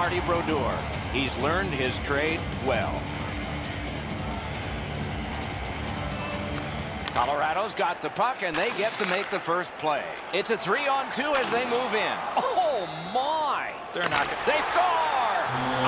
Marty Brodeur. He's learned his trade well. Colorado's got the puck, and they get to make the first play. It's a three-on-two as they move in. Oh, my! They're not. They score!